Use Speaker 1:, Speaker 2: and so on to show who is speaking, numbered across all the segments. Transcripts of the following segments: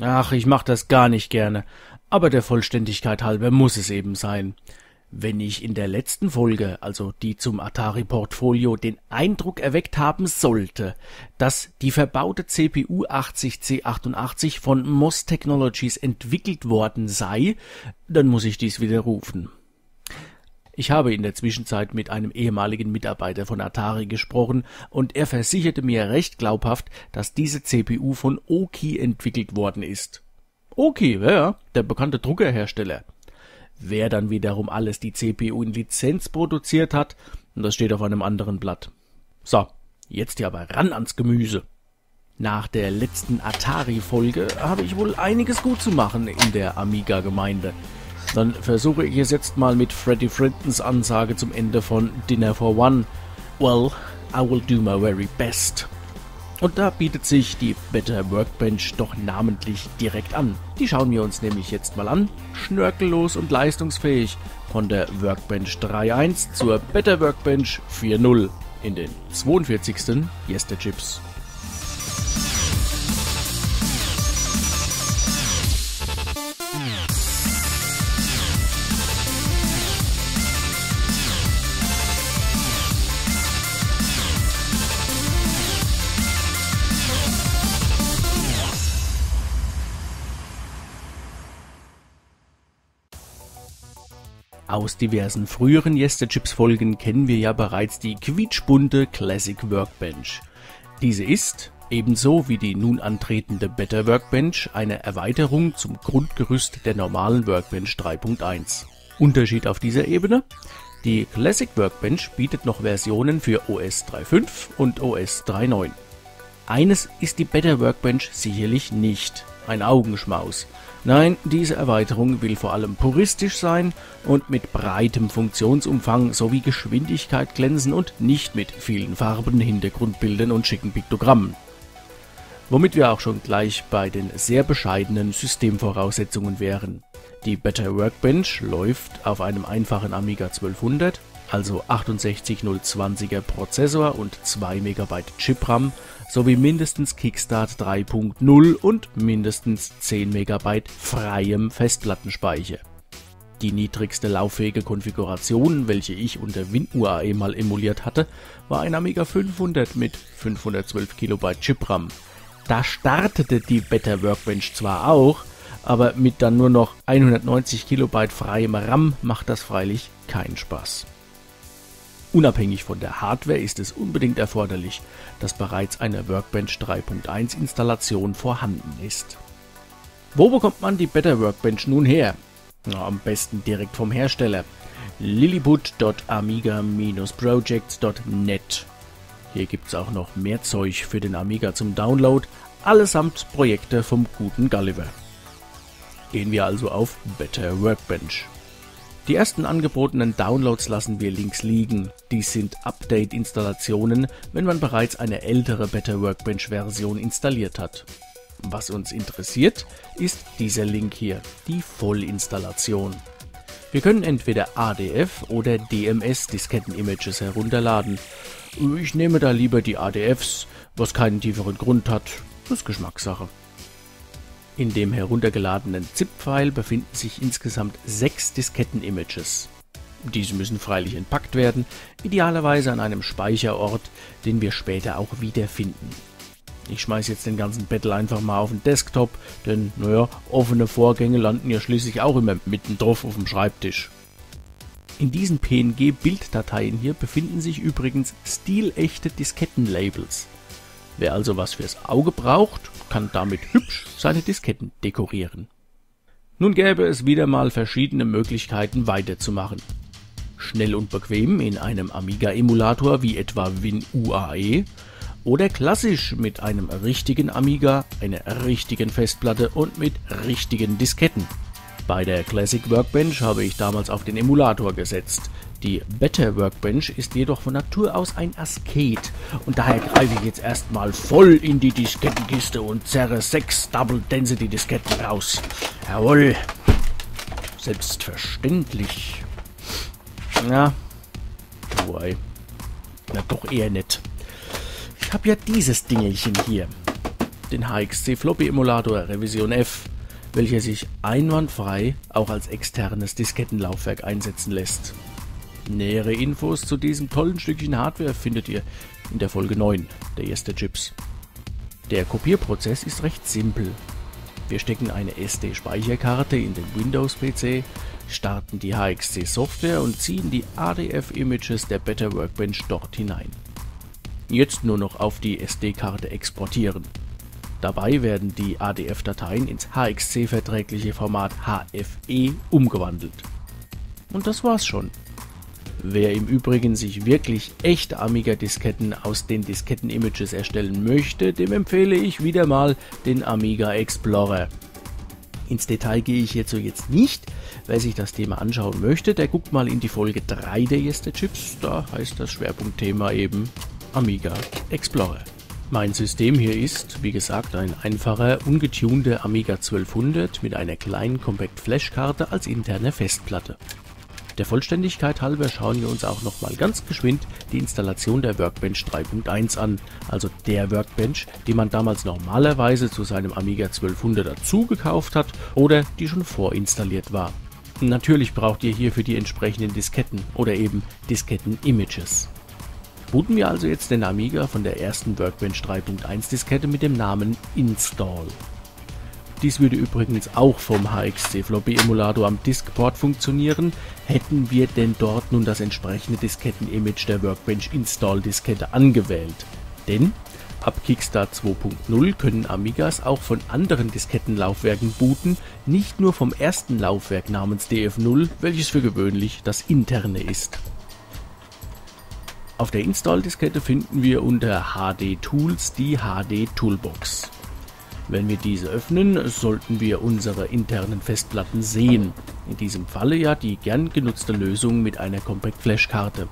Speaker 1: Ach, ich mach das gar nicht gerne, aber der Vollständigkeit halber muss es eben sein. Wenn ich in der letzten Folge, also die zum Atari-Portfolio, den Eindruck erweckt haben sollte, dass die verbaute CPU 80C88 von MOS Technologies entwickelt worden sei, dann muss ich dies widerrufen. Ich habe in der Zwischenzeit mit einem ehemaligen Mitarbeiter von Atari gesprochen und er versicherte mir recht glaubhaft, dass diese CPU von Oki entwickelt worden ist. Oki, ja, der bekannte Druckerhersteller. Wer dann wiederum alles die CPU in Lizenz produziert hat, das steht auf einem anderen Blatt. So, jetzt ja aber ran ans Gemüse. Nach der letzten Atari-Folge habe ich wohl einiges gut zu machen in der Amiga-Gemeinde. Dann versuche ich es jetzt mal mit Freddie Frintons Ansage zum Ende von Dinner for One. Well, I will do my very best. Und da bietet sich die Better Workbench doch namentlich direkt an. Die schauen wir uns nämlich jetzt mal an. Schnörkellos und leistungsfähig von der Workbench 3.1 zur Better Workbench 4.0 in den 42. Yesterchips. Aus diversen früheren Yesterchips-Folgen kennen wir ja bereits die quietschbunte Classic Workbench. Diese ist, ebenso wie die nun antretende Better Workbench, eine Erweiterung zum Grundgerüst der normalen Workbench 3.1. Unterschied auf dieser Ebene? Die Classic Workbench bietet noch Versionen für OS 3.5 und OS 3.9. Eines ist die Better Workbench sicherlich nicht, ein Augenschmaus. Nein, diese Erweiterung will vor allem puristisch sein und mit breitem Funktionsumfang sowie Geschwindigkeit glänzen und nicht mit vielen Farben, Hintergrundbildern und schicken Piktogrammen. Womit wir auch schon gleich bei den sehr bescheidenen Systemvoraussetzungen wären. Die Better Workbench läuft auf einem einfachen Amiga 1200, also 68020er Prozessor und 2 MB Chip-RAM sowie mindestens Kickstart 3.0 und mindestens 10 MB freiem Festplattenspeicher. Die niedrigste lauffähige Konfiguration, welche ich unter WinUAE mal emuliert hatte, war ein Amiga 500 mit 512 KB Chip-RAM. Da startete die Better Workbench zwar auch, aber mit dann nur noch 190 KB freiem RAM macht das freilich keinen Spaß. Unabhängig von der Hardware ist es unbedingt erforderlich, dass bereits eine Workbench 3.1 Installation vorhanden ist. Wo bekommt man die Better Workbench nun her? Na, am besten direkt vom Hersteller. lilliput.amiga-projects.net Hier gibt's auch noch mehr Zeug für den Amiga zum Download, allesamt Projekte vom guten Gulliver. Gehen wir also auf Better Workbench. Die ersten angebotenen Downloads lassen wir links liegen. Dies sind Update-Installationen, wenn man bereits eine ältere Better Workbench-Version installiert hat. Was uns interessiert, ist dieser Link hier, die Vollinstallation. Wir können entweder ADF oder DMS-Disketten-Images herunterladen. Ich nehme da lieber die ADFs, was keinen tieferen Grund hat, das ist Geschmackssache. In dem heruntergeladenen ZIP-File befinden sich insgesamt sechs Disketten-Images. Diese müssen freilich entpackt werden, idealerweise an einem Speicherort, den wir später auch wiederfinden. Ich schmeiße jetzt den ganzen Battle einfach mal auf den Desktop, denn naja, offene Vorgänge landen ja schließlich auch immer mittendorf auf dem Schreibtisch. In diesen PNG-Bilddateien hier befinden sich übrigens stilechte Diskettenlabels. Wer also was fürs Auge braucht, kann damit hübsch seine Disketten dekorieren. Nun gäbe es wieder mal verschiedene Möglichkeiten weiterzumachen. Schnell und bequem in einem Amiga-Emulator wie etwa WinUAE oder klassisch mit einem richtigen Amiga, einer richtigen Festplatte und mit richtigen Disketten. Bei der Classic Workbench habe ich damals auf den Emulator gesetzt, die Better Workbench ist jedoch von Natur aus ein Asket und daher greife ich jetzt erstmal voll in die Diskettenkiste und zerre sechs Double Density Disketten raus. Jawohl. Selbstverständlich. Na, wobei. Na doch eher nicht. Ich habe ja dieses Dingelchen hier. den HXC Floppy Emulator Revision F, welcher sich einwandfrei auch als externes Diskettenlaufwerk einsetzen lässt. Nähere Infos zu diesem tollen Stückchen Hardware findet ihr in der Folge 9 der erste Chips. Der Kopierprozess ist recht simpel. Wir stecken eine SD-Speicherkarte in den Windows-PC, starten die HXC-Software und ziehen die ADF-Images der Better Workbench dort hinein. Jetzt nur noch auf die SD-Karte exportieren. Dabei werden die ADF-Dateien ins HXC-verträgliche Format HFE umgewandelt. Und das war's schon. Wer im Übrigen sich wirklich echte Amiga-Disketten aus den Disketten-Images erstellen möchte, dem empfehle ich wieder mal den Amiga Explorer. Ins Detail gehe ich hierzu jetzt nicht. Wer sich das Thema anschauen möchte, der guckt mal in die Folge 3 der Jeste Chips. Da heißt das Schwerpunktthema eben Amiga Explorer. Mein System hier ist, wie gesagt, ein einfacher, ungetunter Amiga 1200 mit einer kleinen Compact Flash Karte als interne Festplatte. Der Vollständigkeit halber schauen wir uns auch nochmal ganz geschwind die Installation der Workbench 3.1 an, also der Workbench, die man damals normalerweise zu seinem Amiga 1200 dazu gekauft hat oder die schon vorinstalliert war. Natürlich braucht ihr hierfür die entsprechenden Disketten oder eben Disketten-Images. Booten wir also jetzt den Amiga von der ersten Workbench 3.1 Diskette mit dem Namen Install. Dies würde übrigens auch vom HXC Floppy Emulator am Diskport funktionieren, hätten wir denn dort nun das entsprechende Disketten-Image der Workbench Install Diskette angewählt. Denn ab Kickstart 2.0 können Amigas auch von anderen Diskettenlaufwerken booten, nicht nur vom ersten Laufwerk namens DF0, welches für gewöhnlich das interne ist. Auf der Install-Diskette finden wir unter HD Tools die HD Toolbox. Wenn wir diese öffnen, sollten wir unsere internen Festplatten sehen. In diesem Falle ja die gern genutzte Lösung mit einer Compact Flash Karte.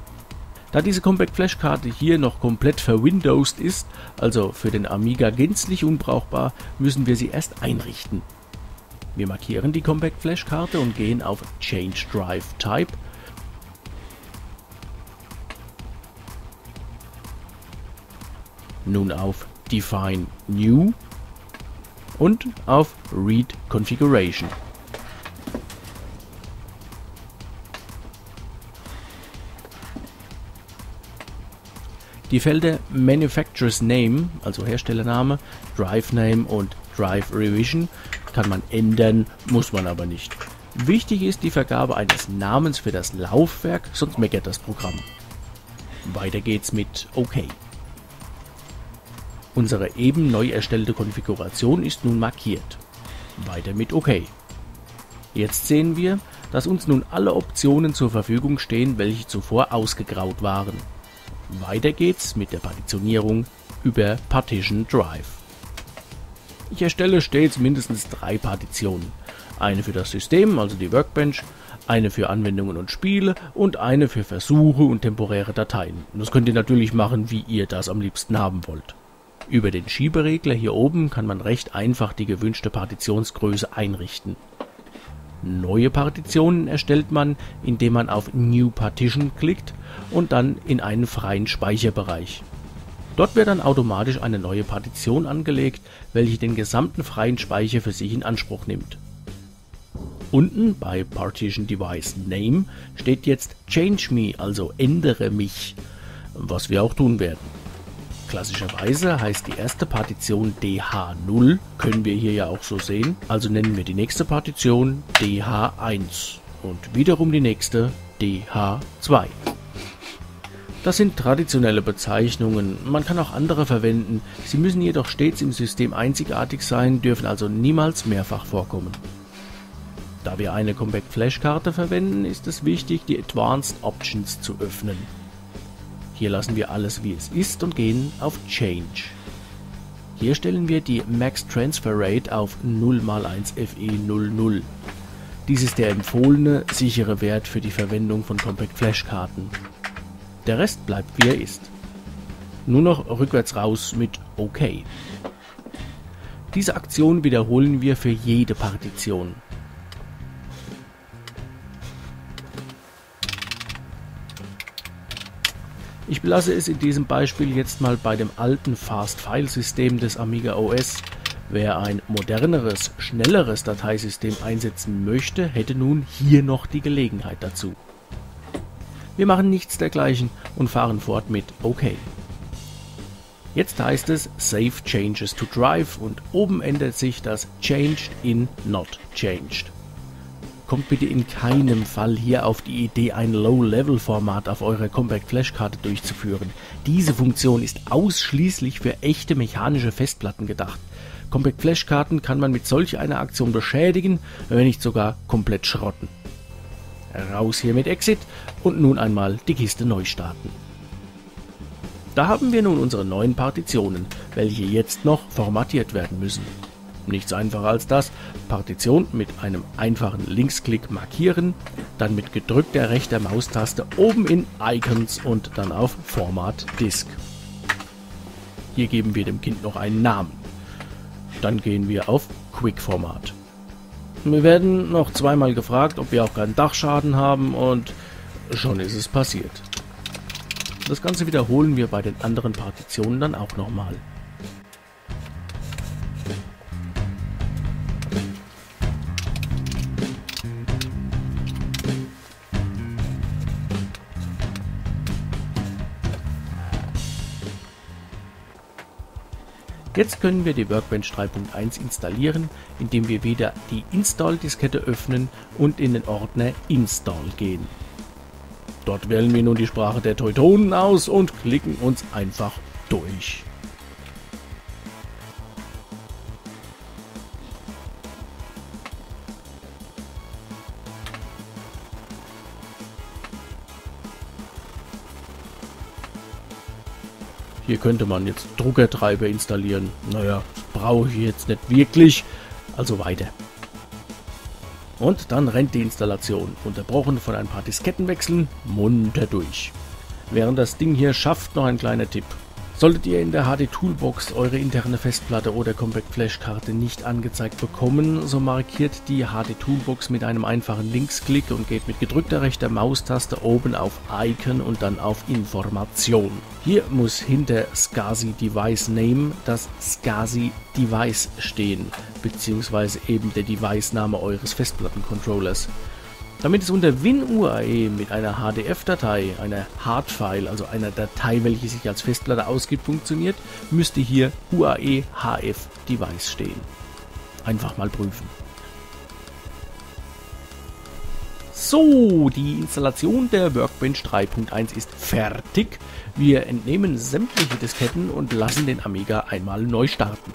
Speaker 1: Da diese Compact Flash Karte hier noch komplett verwindowst ist, also für den Amiga gänzlich unbrauchbar, müssen wir sie erst einrichten. Wir markieren die Compact Flash Karte und gehen auf Change Drive Type nun auf Define New und auf Read Configuration. Die Felder Manufacturer's Name, also Herstellername, Drive Name und Drive Revision kann man ändern, muss man aber nicht. Wichtig ist die Vergabe eines Namens für das Laufwerk, sonst meckert das Programm. Weiter geht's mit OK. Unsere eben neu erstellte Konfiguration ist nun markiert. Weiter mit OK. Jetzt sehen wir, dass uns nun alle Optionen zur Verfügung stehen, welche zuvor ausgegraut waren. Weiter geht's mit der Partitionierung über Partition Drive. Ich erstelle stets mindestens drei Partitionen. Eine für das System, also die Workbench, eine für Anwendungen und Spiele und eine für Versuche und temporäre Dateien. Das könnt ihr natürlich machen, wie ihr das am liebsten haben wollt. Über den Schieberegler hier oben kann man recht einfach die gewünschte Partitionsgröße einrichten. Neue Partitionen erstellt man, indem man auf New Partition klickt und dann in einen freien Speicherbereich. Dort wird dann automatisch eine neue Partition angelegt, welche den gesamten freien Speicher für sich in Anspruch nimmt. Unten bei Partition Device Name steht jetzt Change Me, also ändere mich, was wir auch tun werden. Klassischerweise heißt die erste Partition DH0, können wir hier ja auch so sehen, also nennen wir die nächste Partition DH1 und wiederum die nächste DH2. Das sind traditionelle Bezeichnungen, man kann auch andere verwenden, sie müssen jedoch stets im System einzigartig sein, dürfen also niemals mehrfach vorkommen. Da wir eine Compact Flash Karte verwenden, ist es wichtig, die Advanced Options zu öffnen. Hier lassen wir alles wie es ist und gehen auf Change. Hier stellen wir die Max Transfer Rate auf 0 x 1 FE00. Dies ist der empfohlene, sichere Wert für die Verwendung von Compact Flash Karten. Der Rest bleibt wie er ist. Nur noch rückwärts raus mit OK. Diese Aktion wiederholen wir für jede Partition. Ich belasse es in diesem Beispiel jetzt mal bei dem alten Fast-File-System des Amiga OS. Wer ein moderneres, schnelleres Dateisystem einsetzen möchte, hätte nun hier noch die Gelegenheit dazu. Wir machen nichts dergleichen und fahren fort mit OK. Jetzt heißt es Save Changes to Drive und oben ändert sich das Changed in Not Changed. Kommt bitte in keinem Fall hier auf die Idee, ein Low-Level-Format auf eurer Compact Flash-Karte durchzuführen. Diese Funktion ist ausschließlich für echte mechanische Festplatten gedacht. Compact Flash-Karten kann man mit solch einer Aktion beschädigen, wenn nicht sogar komplett schrotten. Raus hier mit Exit und nun einmal die Kiste neu starten. Da haben wir nun unsere neuen Partitionen, welche jetzt noch formatiert werden müssen. Nichts einfacher als das, Partition mit einem einfachen Linksklick markieren, dann mit gedrückter rechter Maustaste oben in Icons und dann auf Format Disk. Hier geben wir dem Kind noch einen Namen. Dann gehen wir auf Quick Format. Wir werden noch zweimal gefragt, ob wir auch keinen Dachschaden haben und schon ist es passiert. Das Ganze wiederholen wir bei den anderen Partitionen dann auch nochmal. Jetzt können wir die Workbench 3.1 installieren, indem wir wieder die Install-Diskette öffnen und in den Ordner Install gehen. Dort wählen wir nun die Sprache der Teutonen aus und klicken uns einfach durch. Hier könnte man jetzt Druckertreiber installieren. Naja, brauche ich jetzt nicht wirklich. Also weiter. Und dann rennt die Installation, unterbrochen von ein paar Diskettenwechseln, munter durch. Während das Ding hier schafft, noch ein kleiner Tipp. Solltet ihr in der HD Toolbox eure interne Festplatte oder Compact Flash Karte nicht angezeigt bekommen, so markiert die HD Toolbox mit einem einfachen Linksklick und geht mit gedrückter rechter Maustaste oben auf Icon und dann auf Information. Hier muss hinter SCSI Device Name das SCSI Device stehen, beziehungsweise eben der Device-Name eures Festplattencontrollers. Damit es unter WinUAE mit einer HDF-Datei, einer Hardfile, also einer Datei, welche sich als Festplatte ausgibt, funktioniert, müsste hier UAE HF Device stehen. Einfach mal prüfen. So, die Installation der Workbench 3.1 ist fertig. Wir entnehmen sämtliche Disketten und lassen den Amiga einmal neu starten.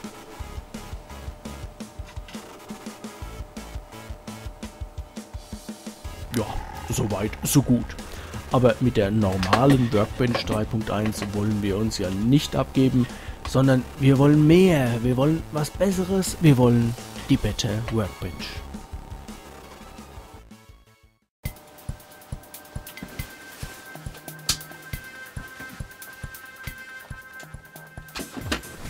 Speaker 1: Ja, soweit, so gut. Aber mit der normalen Workbench 3.1 wollen wir uns ja nicht abgeben, sondern wir wollen mehr, wir wollen was Besseres, wir wollen die Better Workbench.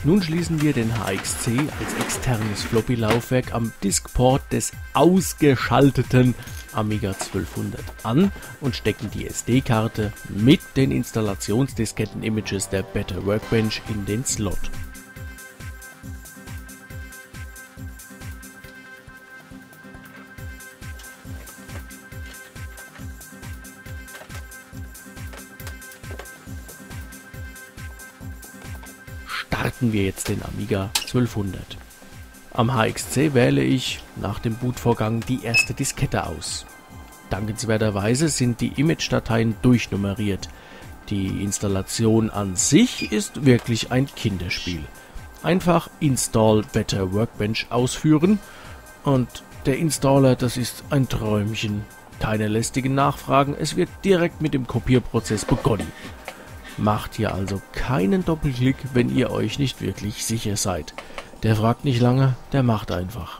Speaker 1: Nun schließen wir den HXC als externes Floppy-Laufwerk am Diskport des ausgeschalteten Amiga 1200 an und stecken die SD-Karte mit den Installationsdisketten-Images der Better Workbench in den Slot. starten wir jetzt den Amiga 1200. Am HXC wähle ich nach dem Bootvorgang die erste Diskette aus. Dankenswerterweise sind die Image-Dateien durchnummeriert. Die Installation an sich ist wirklich ein Kinderspiel. Einfach Install Better Workbench ausführen und der Installer, das ist ein Träumchen. Keine lästigen Nachfragen, es wird direkt mit dem Kopierprozess begonnen. Macht hier also keinen Doppelklick, wenn ihr euch nicht wirklich sicher seid. Der fragt nicht lange, der macht einfach.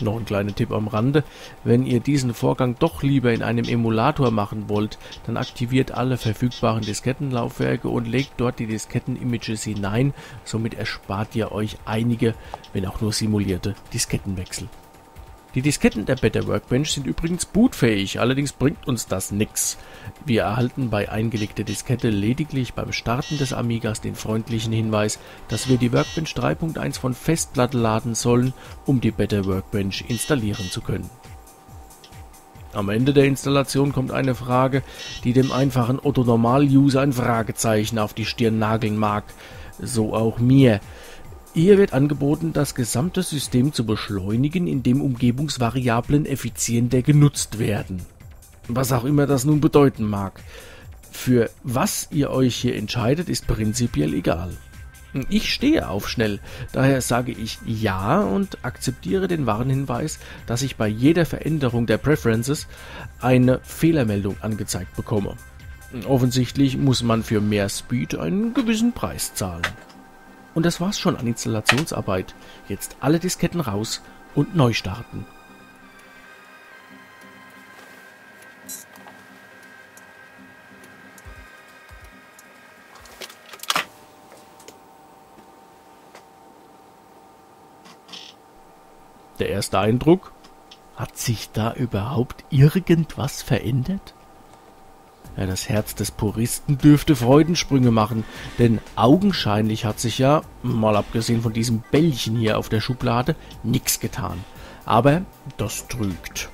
Speaker 1: Noch ein kleiner Tipp am Rande, wenn ihr diesen Vorgang doch lieber in einem Emulator machen wollt, dann aktiviert alle verfügbaren Diskettenlaufwerke und legt dort die Disketten-Images hinein, somit erspart ihr euch einige, wenn auch nur simulierte Diskettenwechsel. Die Disketten der Better Workbench sind übrigens bootfähig, allerdings bringt uns das nix. Wir erhalten bei eingelegter Diskette lediglich beim Starten des Amigas den freundlichen Hinweis, dass wir die Workbench 3.1 von Festplatte laden sollen, um die Better Workbench installieren zu können. Am Ende der Installation kommt eine Frage, die dem einfachen Otto-Normal-User ein Fragezeichen auf die Stirn nageln mag. So auch mir. Hier wird angeboten, das gesamte System zu beschleunigen, indem Umgebungsvariablen effizienter genutzt werden. Was auch immer das nun bedeuten mag. Für was ihr euch hier entscheidet, ist prinzipiell egal. Ich stehe auf schnell, daher sage ich Ja und akzeptiere den Warnhinweis, dass ich bei jeder Veränderung der Preferences eine Fehlermeldung angezeigt bekomme. Offensichtlich muss man für mehr Speed einen gewissen Preis zahlen. Und das war's schon an Installationsarbeit. Jetzt alle Disketten raus und neu starten. Der erste Eindruck? Hat sich da überhaupt irgendwas verändert? Ja, das Herz des Puristen dürfte Freudensprünge machen, denn augenscheinlich hat sich ja, mal abgesehen von diesem Bällchen hier auf der Schublade, nichts getan. Aber das trügt.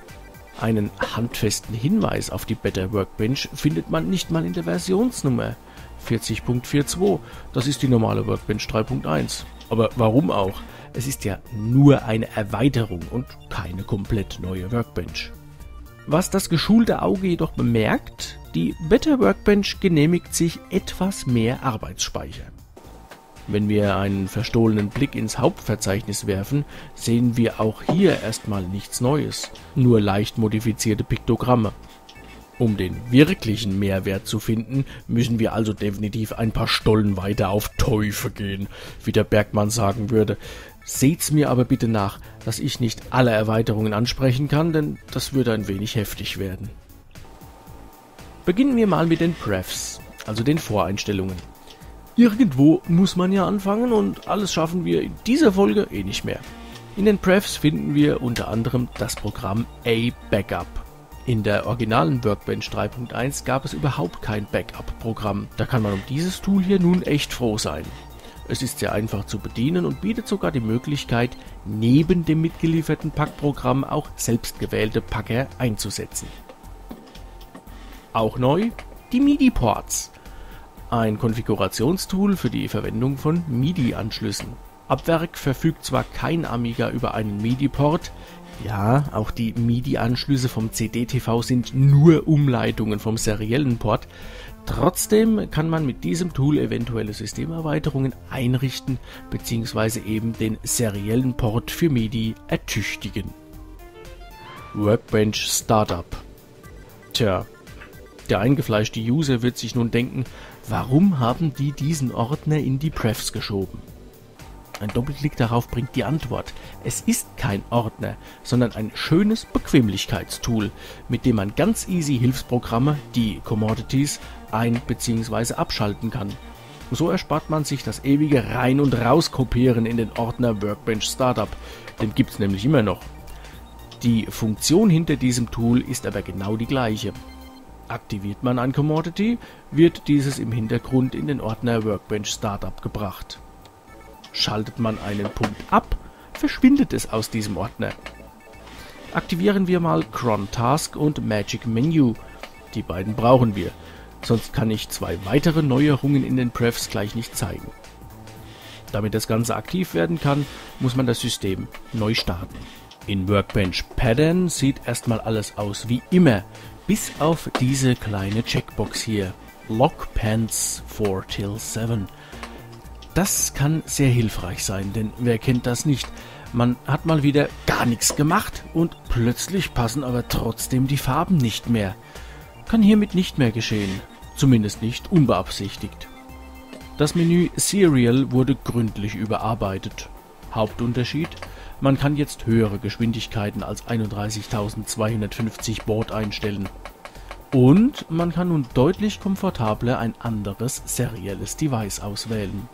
Speaker 1: Einen handfesten Hinweis auf die Better Workbench findet man nicht mal in der Versionsnummer 40.42. Das ist die normale Workbench 3.1. Aber warum auch? Es ist ja nur eine Erweiterung und keine komplett neue Workbench. Was das geschulte Auge jedoch bemerkt, die Better Workbench genehmigt sich etwas mehr Arbeitsspeicher. Wenn wir einen verstohlenen Blick ins Hauptverzeichnis werfen, sehen wir auch hier erstmal nichts Neues, nur leicht modifizierte Piktogramme. Um den wirklichen Mehrwert zu finden, müssen wir also definitiv ein paar Stollen weiter auf Teufel gehen, wie der Bergmann sagen würde. Seht's mir aber bitte nach, dass ich nicht alle Erweiterungen ansprechen kann, denn das würde ein wenig heftig werden. Beginnen wir mal mit den Prefs, also den Voreinstellungen. Irgendwo muss man ja anfangen und alles schaffen wir in dieser Folge eh nicht mehr. In den Prefs finden wir unter anderem das Programm A-Backup. In der originalen Workbench 3.1 gab es überhaupt kein Backup-Programm. Da kann man um dieses Tool hier nun echt froh sein. Es ist sehr einfach zu bedienen und bietet sogar die Möglichkeit, neben dem mitgelieferten Packprogramm auch selbstgewählte Packer einzusetzen. Auch neu die MIDI-Ports. Ein Konfigurationstool für die Verwendung von MIDI-Anschlüssen. Ab Werk verfügt zwar kein Amiga über einen MIDI-Port, ja, auch die MIDI-Anschlüsse vom CD-TV sind nur Umleitungen vom seriellen Port. Trotzdem kann man mit diesem Tool eventuelle Systemerweiterungen einrichten bzw. eben den seriellen Port für MIDI ertüchtigen. Workbench Startup. Tja, der eingefleischte User wird sich nun denken, warum haben die diesen Ordner in die Prefs geschoben? Ein Doppelklick darauf bringt die Antwort. Es ist kein Ordner, sondern ein schönes Bequemlichkeitstool, mit dem man ganz easy Hilfsprogramme, die Commodities, ein- bzw. abschalten kann. So erspart man sich das ewige Rein- und Rauskopieren in den Ordner Workbench Startup. Den gibt's nämlich immer noch. Die Funktion hinter diesem Tool ist aber genau die gleiche. Aktiviert man ein Commodity, wird dieses im Hintergrund in den Ordner Workbench Startup gebracht. Schaltet man einen Punkt ab, verschwindet es aus diesem Ordner. Aktivieren wir mal Cron Task und Magic Menu. Die beiden brauchen wir, sonst kann ich zwei weitere Neuerungen in den Prefs gleich nicht zeigen. Damit das Ganze aktiv werden kann, muss man das System neu starten. In Workbench Pattern sieht erstmal alles aus wie immer, bis auf diese kleine Checkbox hier. Lock Pants 4 till 7. Das kann sehr hilfreich sein, denn wer kennt das nicht? Man hat mal wieder gar nichts gemacht und plötzlich passen aber trotzdem die Farben nicht mehr. Kann hiermit nicht mehr geschehen, zumindest nicht unbeabsichtigt. Das Menü Serial wurde gründlich überarbeitet. Hauptunterschied? Man kann jetzt höhere Geschwindigkeiten als 31.250 Baud einstellen. Und man kann nun deutlich komfortabler ein anderes serielles Device auswählen.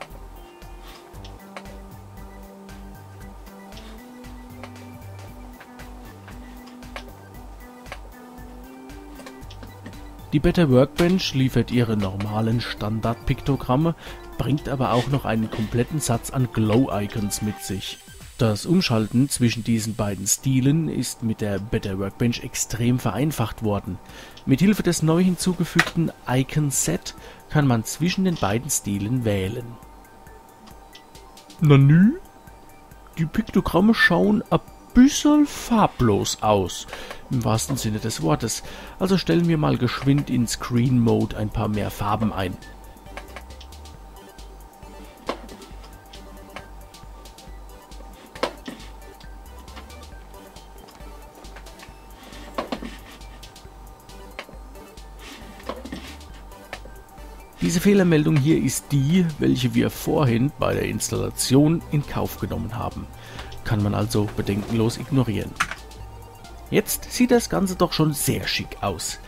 Speaker 1: Die Better Workbench liefert ihre normalen Standard-Piktogramme, bringt aber auch noch einen kompletten Satz an Glow-Icons mit sich. Das Umschalten zwischen diesen beiden Stilen ist mit der Better Workbench extrem vereinfacht worden. Mit Hilfe des neu hinzugefügten Icon Set kann man zwischen den beiden Stilen wählen. Na nü? Die Piktogramme schauen ein bisschen farblos aus, im wahrsten Sinne des Wortes. Also stellen wir mal geschwind in Screen Mode ein paar mehr Farben ein. Diese Fehlermeldung hier ist die, welche wir vorhin bei der Installation in Kauf genommen haben. Kann man also bedenkenlos ignorieren. Jetzt sieht das Ganze doch schon sehr schick aus.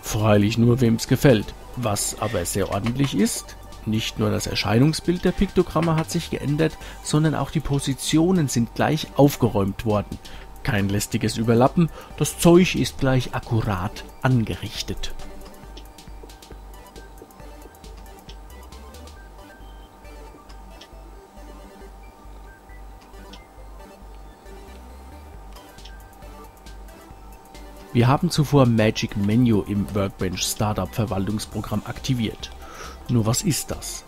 Speaker 1: Freilich nur wem's gefällt. Was aber sehr ordentlich ist, nicht nur das Erscheinungsbild der Piktogramme hat sich geändert, sondern auch die Positionen sind gleich aufgeräumt worden. Kein lästiges Überlappen, das Zeug ist gleich akkurat angerichtet. Wir haben zuvor Magic Menu im Workbench Startup Verwaltungsprogramm aktiviert. Nur was ist das?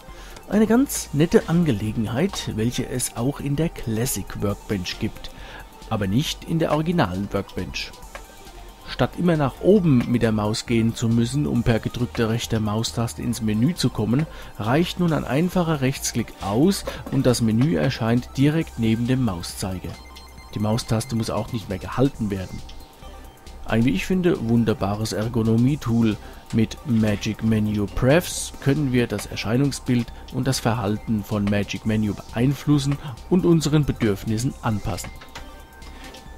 Speaker 1: Eine ganz nette Angelegenheit, welche es auch in der Classic Workbench gibt, aber nicht in der originalen Workbench. Statt immer nach oben mit der Maus gehen zu müssen, um per gedrückter rechter Maustaste ins Menü zu kommen, reicht nun ein einfacher Rechtsklick aus und das Menü erscheint direkt neben dem Mauszeiger. Die Maustaste muss auch nicht mehr gehalten werden. Ein, wie ich finde, wunderbares Ergonomie-Tool. Mit Magic Menu Prefs können wir das Erscheinungsbild und das Verhalten von Magic Menu beeinflussen und unseren Bedürfnissen anpassen.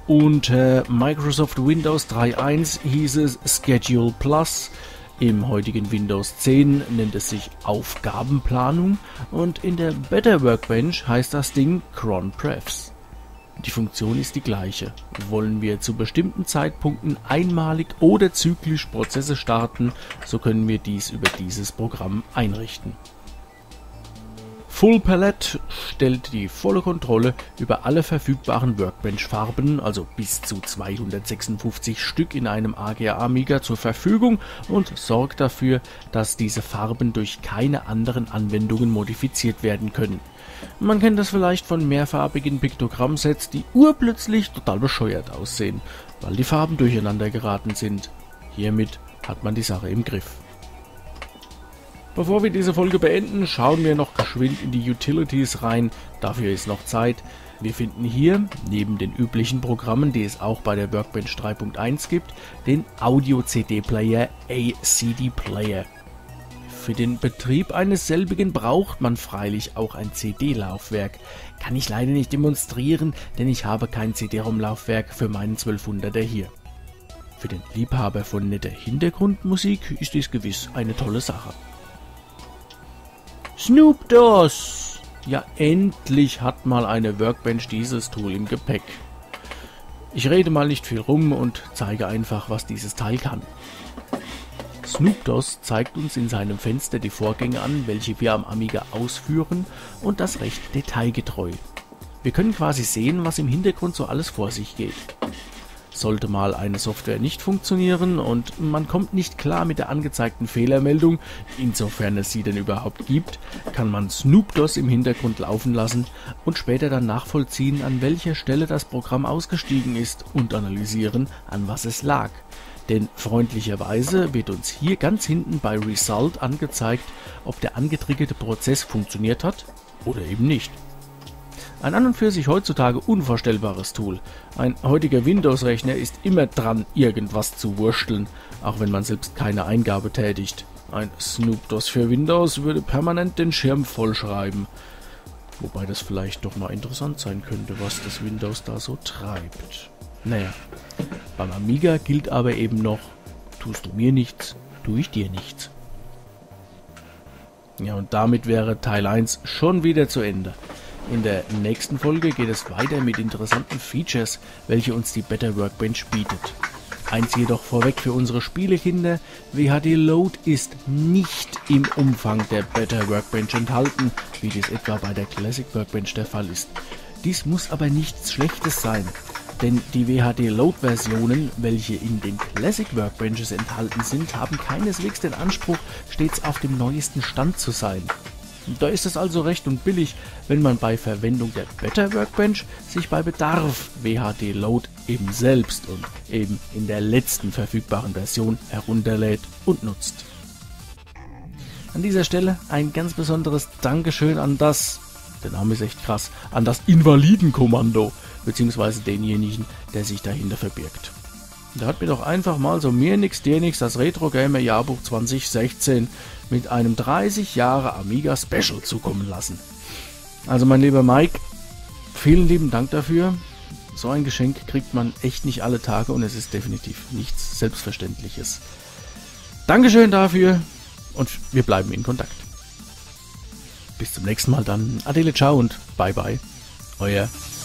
Speaker 1: Unter Microsoft Windows 3.1 hieß es Schedule Plus, im heutigen Windows 10 nennt es sich Aufgabenplanung und in der Better Workbench heißt das Ding Cron Prefs. Die Funktion ist die gleiche. Wollen wir zu bestimmten Zeitpunkten einmalig oder zyklisch Prozesse starten, so können wir dies über dieses Programm einrichten. Full Palette stellt die volle Kontrolle über alle verfügbaren Workbench-Farben, also bis zu 256 Stück in einem AGA Amiga zur Verfügung und sorgt dafür, dass diese Farben durch keine anderen Anwendungen modifiziert werden können. Man kennt das vielleicht von mehrfarbigen Piktogrammsets, die urplötzlich total bescheuert aussehen, weil die Farben durcheinander geraten sind. Hiermit hat man die Sache im Griff. Bevor wir diese Folge beenden, schauen wir noch geschwind in die Utilities rein. Dafür ist noch Zeit. Wir finden hier, neben den üblichen Programmen, die es auch bei der Workbench 3.1 gibt, den Audio-CD-Player ACD Player. Für den Betrieb eines selbigen braucht man freilich auch ein CD-Laufwerk. Kann ich leider nicht demonstrieren, denn ich habe kein CD-ROM-Laufwerk für meinen 1200er hier. Für den Liebhaber von netter Hintergrundmusik ist dies gewiss eine tolle Sache. Snoop DOS! Ja, endlich hat mal eine Workbench dieses Tool im Gepäck. Ich rede mal nicht viel rum und zeige einfach, was dieses Teil kann. Snoop DOS zeigt uns in seinem Fenster die Vorgänge an, welche wir am Amiga ausführen und das recht detailgetreu. Wir können quasi sehen, was im Hintergrund so alles vor sich geht. Sollte mal eine Software nicht funktionieren und man kommt nicht klar mit der angezeigten Fehlermeldung, insofern es sie denn überhaupt gibt, kann man SnoopDOS im Hintergrund laufen lassen und später dann nachvollziehen, an welcher Stelle das Programm ausgestiegen ist und analysieren, an was es lag. Denn freundlicherweise wird uns hier ganz hinten bei Result angezeigt, ob der angetriggerte Prozess funktioniert hat oder eben nicht. Ein an und für sich heutzutage unvorstellbares Tool. Ein heutiger Windows-Rechner ist immer dran, irgendwas zu wursteln, auch wenn man selbst keine Eingabe tätigt. Ein Snoop DOS für Windows würde permanent den Schirm vollschreiben. Wobei das vielleicht doch mal interessant sein könnte, was das Windows da so treibt. Naja, beim Amiga gilt aber eben noch, tust du mir nichts, tue ich dir nichts. Ja, und damit wäre Teil 1 schon wieder zu Ende. In der nächsten Folge geht es weiter mit interessanten Features, welche uns die Better Workbench bietet. Eins jedoch vorweg für unsere Spielekinder, WHD Load ist nicht im Umfang der Better Workbench enthalten, wie dies etwa bei der Classic Workbench der Fall ist. Dies muss aber nichts Schlechtes sein, denn die WHD Load Versionen, welche in den Classic Workbenches enthalten sind, haben keineswegs den Anspruch, stets auf dem neuesten Stand zu sein. Da ist es also recht und billig, wenn man bei Verwendung der Better Workbench sich bei Bedarf WHD Load eben selbst und eben in der letzten verfügbaren Version herunterlädt und nutzt. An dieser Stelle ein ganz besonderes Dankeschön an das, der Name ist echt krass, an das Invalidenkommando, beziehungsweise denjenigen, der sich dahinter verbirgt. Da hat mir doch einfach mal so mir nix, dir nix das Retro Gamer Jahrbuch 2016 mit einem 30 Jahre Amiga Special zukommen lassen. Also mein lieber Mike, vielen lieben Dank dafür. So ein Geschenk kriegt man echt nicht alle Tage und es ist definitiv nichts Selbstverständliches. Dankeschön dafür und wir bleiben in Kontakt. Bis zum nächsten Mal dann. Adele, ciao und bye bye. Euer